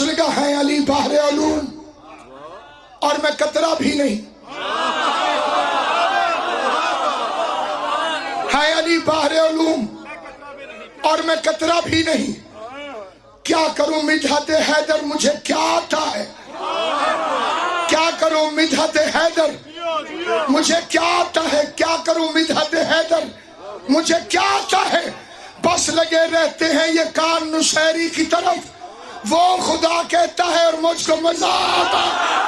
कहा है अली, बाहर अलूम और मैं कतरा भी नहीं। है अली, बाहर अलूम और मैं कतरा भी नहीं। क्या करूँ मिधात हैदर, मुझे क्या आता है? क्या करूँ मिधात हैदर? मुझे क्या आता है? क्या करूँ मिधात हैदर? मुझे क्या आता है? बस लगे रहते हैं ये कान नुशहरी की तरफ़। वो खुदा कहता है और मुझको मज़ा आता है